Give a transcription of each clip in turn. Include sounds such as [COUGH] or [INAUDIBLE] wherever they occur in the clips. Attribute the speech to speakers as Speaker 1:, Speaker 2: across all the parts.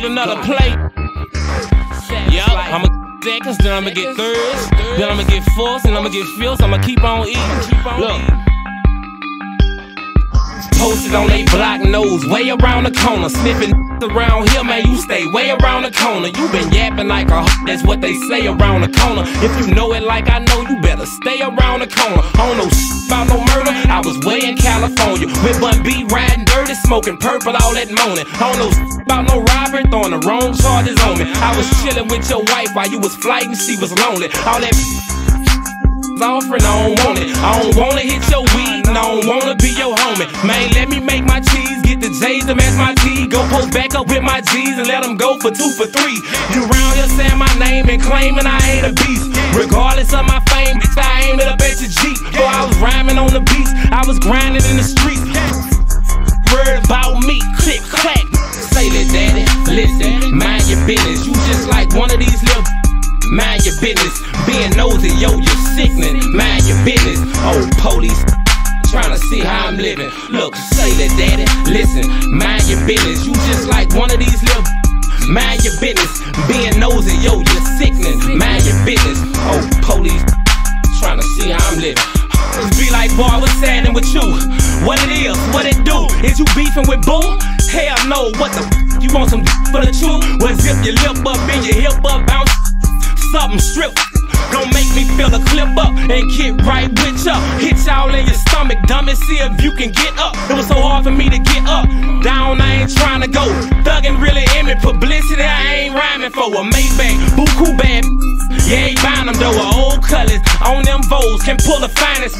Speaker 1: need another plate. Yup, I'ma seconds, then I'ma get thirds, then I'ma get fourths, and I'ma get fifths. I'ma keep on eating. Look. Posted on they block nose, way around the corner. Sniffing [LAUGHS] around here, man, you stay way around the corner. You been yapping like a [LAUGHS] that's what they say around the corner. If you know it like I know, you better stay around the corner. I don't know [LAUGHS] about no murder, I was way in California. With Bun B riding dirty, smoking purple all that morning. I don't know about no robbery, throwing the wrong charges on me. I was chilling with your wife while you was flighting, she was lonely. All that [LAUGHS] offering, I don't want it. I don't wanna hit your weed, and I don't wanna be your homie. Man, let me make my cheese, get the J's to match my T. Go post back up with my G's and let them go for two for three. You round here saying my name and claiming I ain't a beast. Regardless of my fame, bitch, I aim it up at your Jeep. Before I was rhyming on the beats, I was grinding in the streets. Listen, mind your business. You just like one of these little Mind your business. Being nosy, yo, you're sickening. Mind your business. Oh, police. Trying to see how I'm living. Look, say that, daddy. Listen, mind your business. You just like one of these little. Mind your business. Being nosy, yo, you're sickening. Mind your business. Oh, police. Trying to see how I'm living. Be like, boy, what's happening with you? What it is, what it do? Is you beefing with Boo? Hell no, what the f? You want some for the truth? Well, zip your lip up and your hip up, bounce something strip. Don't make me feel a clip up and get right with ya. Hit y'all in your stomach, dumb and see if you can get up. It was so hard for me to get up. Down, I ain't trying to go. Thuggin' really in me. Publicity, I ain't rhyming for a Maybach. Buku bad. On them Vols can pull the finest.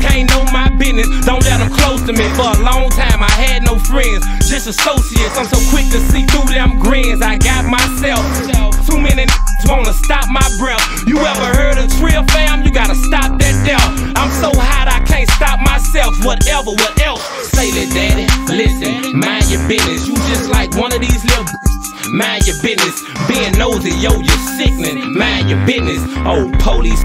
Speaker 1: Can't know my business, don't let them close to me. For a long time, I had no friends, just associates. I'm so quick to see through them grins. I got myself. Too many wanna stop my breath. You ever heard of Trill fam? You gotta stop that there. I'm so hot, I can't stop myself. Whatever, what else? Say that, daddy. Listen, mind your business. You just like one of these little. Mind your business. Being nosy, yo, you're sickening. Mind your business. Oh, police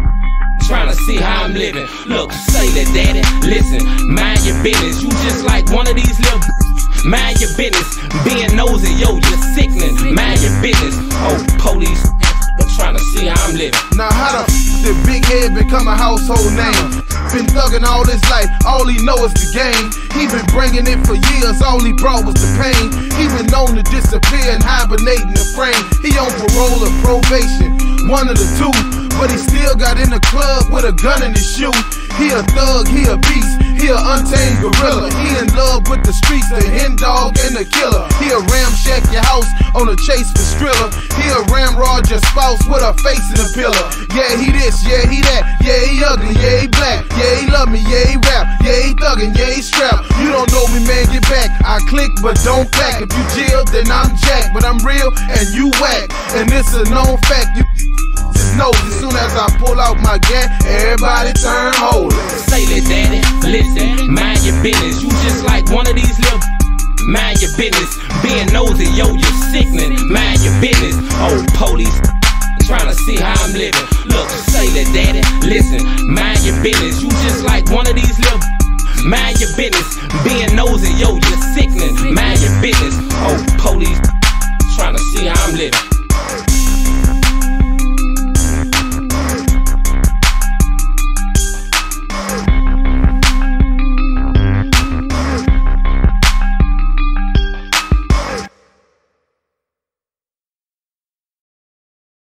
Speaker 1: trying to see how I'm living. Look, say that, daddy. Listen, mind your business. You just like one of these little. Mind your business. Being nosy, yo, you're sickening. Mind your business. Oh, police. Trying to see how I'm living.
Speaker 2: Now, how the did Big Head become a household name? Been thugging all his life, all he know is the game. He been bringing it for years, all he brought was the pain. He been known to disappear and hibernate in the frame. He on parole or probation, one of the two. But he still got in the club with a gun in his shoe. He a thug, he a beast, he a untamed gorilla. He in love with the streets, the hen dog and the killer. He a ramshack your house on a chase for Striller. He a ramrod your spouse with a face in a pillar. Yeah, he this, yeah, he that. Yeah, he ugly, yeah, he black. Yeah, he love me, yeah, he rap. Yeah, he thuggin', yeah, he strap. You don't know me, man, get back. I click, but don't clack. If you jail, then I'm Jack. But I'm real and you whack. And it's a known fact. You as soon as I pull out my gat, everybody turn holy.
Speaker 1: Say that, daddy. Listen, mind your business. You just like one of these little. Mind your business. Being nosy, yo, you're sickening. Mind your business. Oh, police. Trying to see how I'm living. Look, say that, daddy. Listen, mind your business. You just like one of these little. Mind your business. Being nosy, yo,